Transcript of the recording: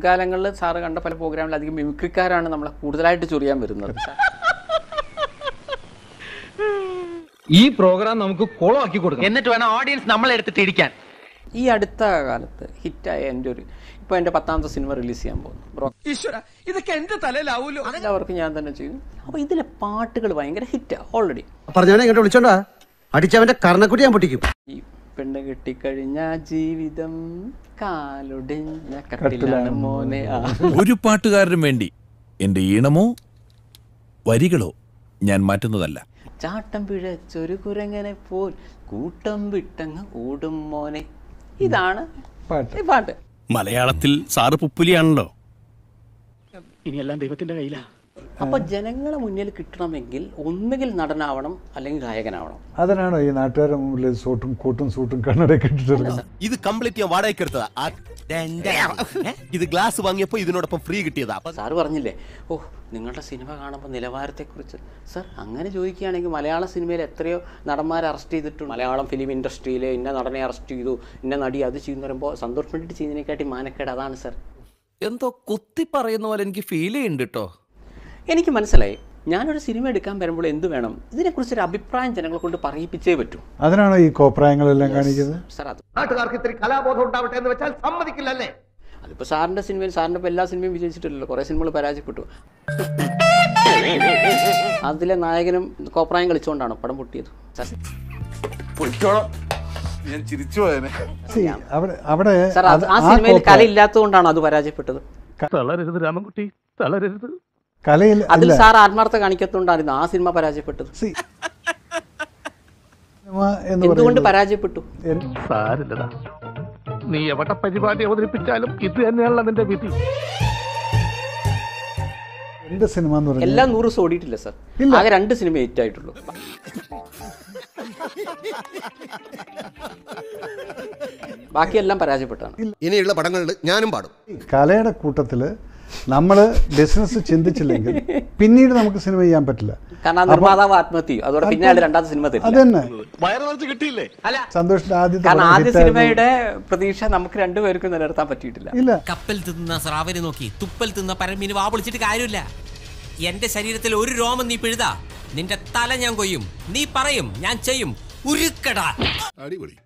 മുൻകാലങ്ങളിൽ സാറ് കണ്ട പല പ്രോഗ്രാമിൽ അധികം മിമിക്രിക്കാരാണ് നമ്മളെ കൂടുതലായിട്ട് ചൊറിയാൻ വരുന്നത്. ഈ പ്രോഗ്രാം നമുക്ക് കോളമാക്കി കൊടുക്കാം. എന്നിട്ട് വേണം ഓഡിയൻസ് നമ്മളെ എടുത്തിട്ട് ഇരിക്കാൻ ഈ അടുത്ത കാലത്ത് ഹിറ്റായ എന്റെ ഒരു ഇപ്പൊ എന്റെ പത്താമത്തെ സിനിമ റിലീസ് ചെയ്യാൻ പോകുന്നു. ബ്രോ ഇതൊക്കെ എന്റെ തലയിലാവൂലോ? എല്ലാവർക്കും ഞാൻ തന്നെ ചെയ്യും. അപ്പൊ ഇതിലെ പാട്ടുകൾ ഭയങ്കര ഹിറ്റാ ഓൾറെഡി ഇങ്ങോട്ട് വിളിച്ചോണ്ടാ. അടിച്ചവന്റെ കർണക്കുട്ടി ഞാൻ പൊട്ടിക്കും. ഈ പെണ്ണ് കിട്ടിക്കഴിഞ്ഞ ജീവിതം കാലൊടിഞ്ഞ കട്ടിലാണ് മോനെ. ഒരു പാട്ടുകാരനും വേണ്ടി എന്റെ ഈണമോ വരികളോ ഞാൻ മാറ്റുന്നതല്ല. ചാട്ടം പിഴച്ചൊരു കുരങ്ങനെ പോൽ കൂട്ടം വിട്ടങ്ങ് ഓടും മോനെ. ഇതാണ് ഈ പാട്ട്. മലയാളത്തിൽ സാറ് പുപ്പുലിയാണല്ലോ. അപ്പൊ ജനങ്ങളെ മുന്നിൽ കിട്ടണമെങ്കിൽ ഒന്നുകിൽ നടനാവണം അല്ലെങ്കിൽ ഗായകനാവണം. അതിനാണോ ഈ നാട്ടുകാരുടെ മുമ്പിൽ സൂട്ടും കൂട്ടും സൂട്ടും കണ്ണടയൊക്കെ ഇട്ടിട്ട് ഇത് കംപ്ലീറ്റ് ഞാൻ വാടകയ്ക്ക് എടുത്തതാ. ഇത് ഗ്ലാസ് വാങ്ങിയപ്പോ ഇതിനോടൊപ്പം ഫ്രീ കിട്ടിയതാ. സാർ പറഞ്ഞില്ലേ ഓ നിങ്ങളുടെ സിനിമ കാണുമ്പോൾ നിലവാരത്തെക്കുറിച്ച്. സർ അങ്ങനെ ചോദിക്കുകയാണെങ്കിൽ മലയാള സിനിമയിൽ എത്രയോ നടന്മാരെ അറസ്റ്റ് ചെയ്തിട്ടുണ്ട്. മലയാളം ഫിലിം ഇൻഡസ്ട്രിയിൽ ഇന്ന നടനെ അറസ്റ്റ് ചെയ്തു ഇന്ന നടി അത് ചെയ്യുന്ന പറയുമ്പോൾ സന്തോഷ് പണ്ഡിറ്റ് ചെയ്യുന്നതിനെക്കാട്ടി മാനക്കേട് അതാണ് സർ. എന്തോ കുത്തി പറയുന്ന പോലെ എനിക്ക് ഫീൽ ചെയ്യുന്നുണ്ട് കേട്ടോ എനിക്ക് മനസ്സിലായി. ഞാനൊരു സിനിമ എടുക്കാൻ വരുമ്പോൾ എന്ത് വേണം? ഇതിനെക്കുറിച്ചൊരു അഭിപ്രായം ജനങ്ങളെ കൊണ്ട് പറയിപ്പിച്ചേ പറ്റൂ. അതിനാണോ ഈ കോപ്രായങ്ങളെല്ലാം കാണിക്കുന്നത്? സർ അത്. നാട്ടുകാർക്ക് ഇത്തിരി കലാബോധം ഉണ്ടാവട്ടെ എന്ന് വെച്ചാൽ സമ്മതിക്കില്ലല്ലേ? അതിപ്പോൾ സാറിന്റെ സിനിമയിൽ സാറിന്റെ ഇപ്പോൾ എല്ലാ സിനിമയും വിജയിച്ചിട്ടില്ലല്ലോ. കുറേ സിനിമകൾ പരാജയപ്പെട്ടു. അതിലെ നായകനും കോപ്രായം കളിച്ചുകൊണ്ടാണ് പടം പൊട്ടിയത്. ഞാൻ ചിരിച്ചു പോയനെ. അവിടെ സാർ ആ സിനിമയിൽ കല ഇല്ലാത്തതുകൊണ്ടാണ് അത് പരാജയപ്പെട്ടത്. തളരരുത് രാമൻകുട്ടി തളരരുത്. കലയിൽ അതിൽ അല്ല. സാർ ആത്മാർത്ഥ കാണിക്കത്തോണ്ടായിരുന്നു ആ സിനിമ പരാജയപ്പെട്ടത്. എന്തുകൊണ്ട് പരാജയപ്പെട്ടു? സാരില്ലടാ. നീ എവിടെ പരിപാടി അവതരിപ്പിച്ചാലും ഇത് തന്നെയാണല്ലോ നിന്റെ വിധി. എന്റെ സിനിമ എന്ന് പറഞ്ഞാൽ എല്ലാം നൂറ് ദിവസം ഓടിയിട്ടില്ല സാർ. ആകെ രണ്ട് സിനിമ ഹിറ്റ് ആയിട്ടുള്ളൂ ബാക്കിയെല്ലാം പരാജയപ്പെട്ടാണ്. ഇനിയുള്ള പടങ്ങളിൽ ഞാനും പാടും. കലയുടെ കൂട്ടത്തിൽ നമ്മൾ ബിസിനസ് ചിന്തിച്ചില്ലെങ്കിൽ പിന്നീട് നമുക്ക് സിനിമ ചെയ്യാൻ പറ്റില്ല. നിർമ്മാതാവ് ആത്മഹത്യ. അതോടെ പിന്നാലെ രണ്ടാമത്തെ സിനിമ അത് തരില്ല. തന്നെ വയറ് നിറച്ച് കിട്ടിയില്ലേ? അല്ല. സന്തോഷിന്റെ ആദ്യത്തെ കാരണം ആദ്യ സിനിമയുടെ പ്രതീക്ഷ നമുക്ക് രണ്ടുപേർക്കും നിലനിർത്താൻ പറ്റിയിട്ടില്ല. ഇല്ല. കപ്പൽ തിന്ന സ്രാവിനെ നോക്കി തുപ്പൽ തിന്ന പരമീന് വാ വിളിച്ചിട്ട് കാര്യമില്ല. എന്റെ ശരീരത്തിൽ ഒരു രോമം നീ പിഴുതാ. നിന്റെ തല ഞാൻ കൊയ്യും. നീ പറയും ഞാൻ ചെയ്യും. ഉരുക്കടാ. അടിപൊളി.